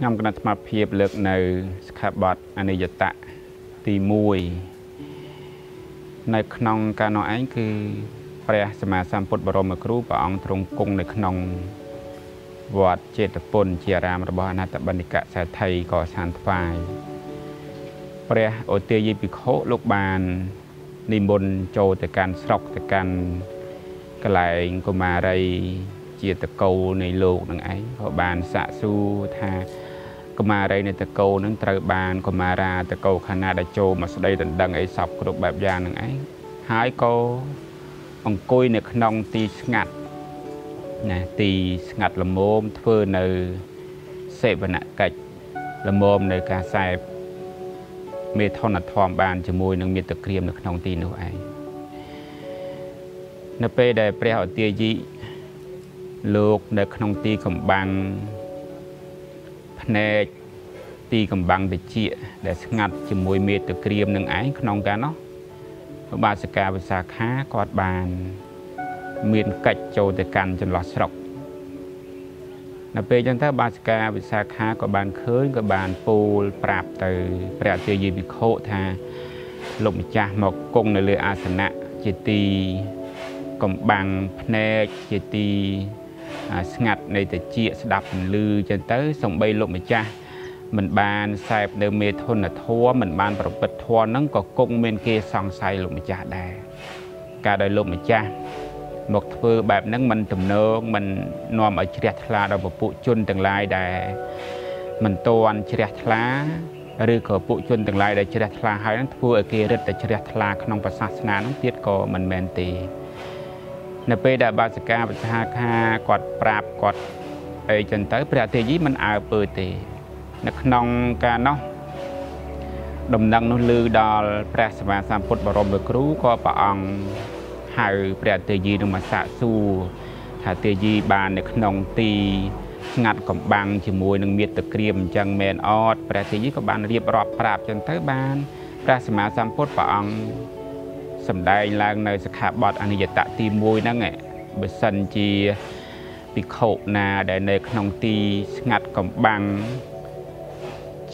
ខ្ញុំគណៈអាត្មាភាពលើកនៅសខាបតអនិយតៈទី1នៅក្នុងការនោះឯងគឺព្រះសម្មាសម្ពុទ្ធបរមគ្រូព្រះអង្គទ្រង់គង់នៅក្នុងវត្តចេតពុនជាអារាមរបស់អនត្តបណ្ឌិកសេដ្ឋីក៏សានថ្វាយព្រះអូទាយិភិក្ខុលោកបាននិមន្តចូលទៅកាន់ស្រុកទៅកាន់កន្លែងកុមារីជាតកោនៃលោកនឹងឯងក៏បានសាកសួរថា កុមារីនៃតកោនឹងត្រូវបានកុមារាតកោខណៈដែលចូលមកស្ដីដណ្ដឹងអីសពគ្រប់បែបយ៉ាងនឹងឯងហើយក៏អង្គុយនៅក្នុងទីស្ងាត់ណាទីស្ងាត់ល្មមធ្វើនៅសេវនកិច្ចល្មមនៅការសែបមេធនធមបានជាមួយនឹងមេត្តក្រៀមនៅក្នុងទីនោះឯងនៅពេលដែលព្រះអទាយិលោកនៅក្នុងទីកំបាំង ភ្នែកទីកំបាំងតិចដែលស្ងាត់ជាមួយមេត្តក្រៀមនឹងឯងក្នុងការនោះបាសិកាវិសាខាគាត់បាន មានកិច្ចចូលទៅកាន់ចន្លោះស្រុកនៅពេលចឹងទៅបាសិកាវិសាខាក៏បានឃើញក៏បានពោលប្រាប់ទៅព្រះទាយិវិខុថាលោកម្ចាស់មកគង់នៅលើអាសនៈជាទីកំបាំងភ្នែកជាទី ស្ងាត់នៃតិចស្ដាប់ពន្លឺចឹងទៅសំបីលោកម្ចាស់មិនបានសែបនៅមេធនធម៌មិនបាន ប្រព្រឹត្តធម៌ហ្នឹងក៏គង់មានគេសង្ស័យលោកម្ចាស់ដែរការដែលលោកម្ចាស់មកធ្វើបែបហ្នឹងมันទំនងมันនាំឲ្យជ្រះថ្លាដល់ពពួកជនទាំងឡាយដែលមិនទាន់ជ្រះថ្លាឬក៏ពួកជនទាំងឡាយដែលជ្រះថ្លាហើយនឹងធ្វើឲ្យគេរឹតតែជ្រះថ្លាក្នុងសាសនានោះទៀតក៏មិនមែនទេ នៅពេលដែលបាសិកាបសាខាគាត់ប្រាប់គាត់អីចឹងទៅព្រះទេយីមិនអើពើទេ នៅក្នុងការនោះដំណឹងនោះឮដល់ព្រះសម្មាសម្ពុទ្ធបរមលោកគ្រូក៏ព្រះអង្គហៅព្រះទេយីនឹងមកសាកសួរថាទេយីបាននៅក្នុងទីស្ងាត់កំបាំងជាមួយនឹងមេត្តក្រៀមអញ្ចឹងមែនអត់ព្រះទេយីក៏បានរៀបរាប់ប្រាប់អញ្ចឹងទៅបានព្រះសម្មាសម្ពុទ្ធព្រះអង្គ សម្ដែងឡើងនៅសិក្ខាបទអនិយតៈទី1ហ្នឹងបើសិនជាភិក្ខុណាដែលនៅក្នុងទីស្ងាត់កំបាំង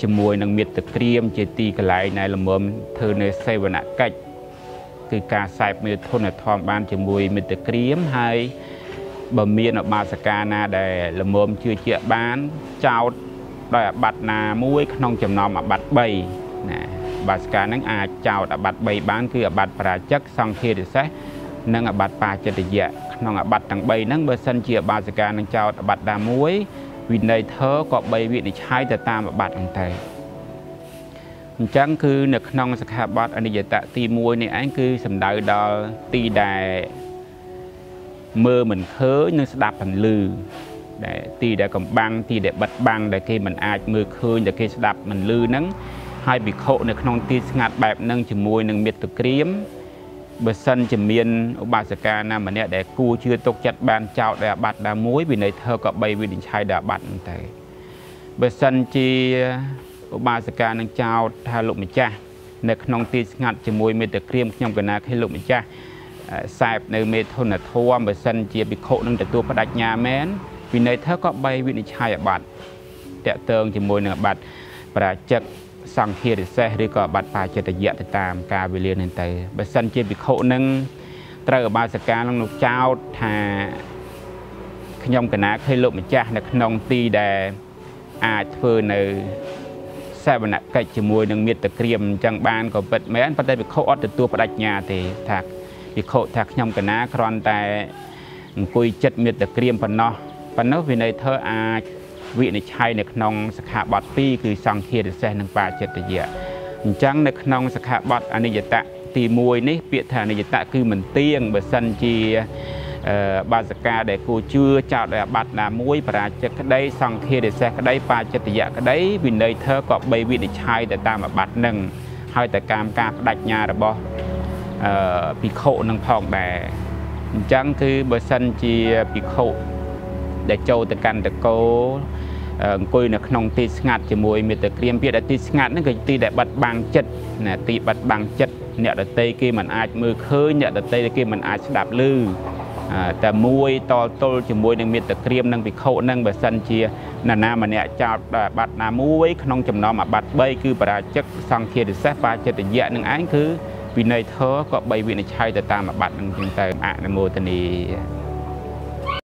ជាមួយនឹងមេត្តក្រៀមជាទីកន្លែងដែលលំមធ្វើនៅសេវនកិច្ចគឺការសែបមេធនធម៌បានជាមួយមេត្តក្រៀមហើយបើមានអបាសកាណាដែលលំមជឿជាក់បានចោតដោយអបត្តិណាមួយក្នុងចំណោមអបត្តិ3ណា បាសកានឹងអាចចោតអបត្តិ3បានគឺអបត្តិប្រាជិកសង្ឃារិសេសនិងអបត្តិបាចិត្តយៈក្នុងអបត្តិទាំង3ហ្នឹងបើសិនជាបាសកានឹងចោតអបត្តិណាមួយវិន័យធរក៏បីវិនិច្ឆ័យទៅតាមអបត្តិហ្នឹងទៅអញ្ចឹងគឺនៅក្នុងសខាបតអនិយតៈទី1នេះឯងគឺសំដៅដល់ទីដែលមើលមិនឃើញនិងស្ដាប់ពន្លឺដែលទីដែលកំបាំងទីដែលបិទបាំងដែលគេមិនអាចមើលឃើញដែលគេស្ដាប់មិនលឺហ្នឹង ហើយវិខុនៅក្នុងទីស្ងាត់បែបហ្នឹងជាមួយនឹងមេត្តក្រៀមបើសិនជាមានឧបាសិកាណាម្នាក់ដែលគួរជឿទុកចិត្តបានចោតដោយអាបត្តិណាមួយវិន័យធ្វើក៏បីវិនិច្ឆ័យដោយអាបត្តិហ្នឹងទៅបើសិនជាឧបាសិកានឹងចោតថាលោកម្ចាស់នៅក្នុងទីស្ងាត់ជាមួយមេត្តក្រៀមខ្ញុំកណាឃើញលោកម្ចាស់សែបនៅមេធនធម៌បើសិនជាភិក្ខុនឹងទទួលបដិញ្ញាមែនវិន័យធ្វើក៏បីវិនិច្ឆ័យអាបត្តិតកតើងជាមួយនឹងអាបត្តិប្រាជិក សង្ឃារិសេសឬក៏បាត់បាចិត្តយៈទៅតាមការវេលានឹងទៅបើសិនជាភិក្ខុនឹងត្រូវអបាសកានឹងនោះចោតថាខ្ញុំកណាឃើញលោកម្ចាស់នៅក្នុងទីដែលអាចធ្វើនៅសេវនកិច្ចជាមួយនឹងមេត្តក្រៀមអញ្ចឹងបានក៏ពិតមែនប៉ុន្តែភិក្ខុអត់ទទួលបដិញ្ញាទេថាភិក្ខុថាខ្ញុំកណាគ្រាន់តែអង្គុយចិត្តមេត្តក្រៀមប៉ុណ្ណោះប៉ុណ្ណោះវិន័យធ្វើអាច វិនិច្ឆ័យនៅក្នុងសិក្ខាបទ2គឺសង្ឃារិសេសនិងបាចិត្តយៈអញ្ចឹងនៅក្នុងសិក្ខាបទអនិយតៈទី1នេះពាក្យថាអនិយតៈគឺមិនទៀងបើសិនជាបាសកាដែលគូជឿចោតដោយអាបត្តិណាមួយបរាជិកក្តីសង្ឃារិសេសក្តីបាចិត្តយៈក្តីវិន័យធ្វើក៏បីវិនិច្ឆ័យទៅតាមអាបត្តិនឹងហើយតែកម្មការបដិញ្ញារបស់អឺភិក្ខុនឹងផងដែរអញ្ចឹងគឺបើសិនជាភិក្ខុដែលចូលទៅកាន់តកោ អង្គុយនៅក្នុងទីស្ងាត់ជាមួយមេត្តក្រៀមពាក្យដែលទីស្ងាត់ហ្នឹងគឺទីដែលបាត់បាំងចិត្តណាទីបាត់បាំងចិត្តអ្នកដតីគេមិនអាចមើលឃើញអ្នកដតីគេមិនអាចស្ដាប់ឮតែមួយតទល់ជាមួយនឹងមេត្តក្រៀមនិងភិក្ខុនឹងបើសិនជាណានាម្នាក់ចោតដោយអាបត្តិណាមួយក្នុងចំណោមអាបត្តិ3គឺបរាជិកសង្ឃារិសេសបាចិត្តយៈនឹងឯងគឺវិន័យធរក៏បីវិនិច្ឆ័យទៅតាមអាបត្តិនឹងចឹងទៅអនុមោទនី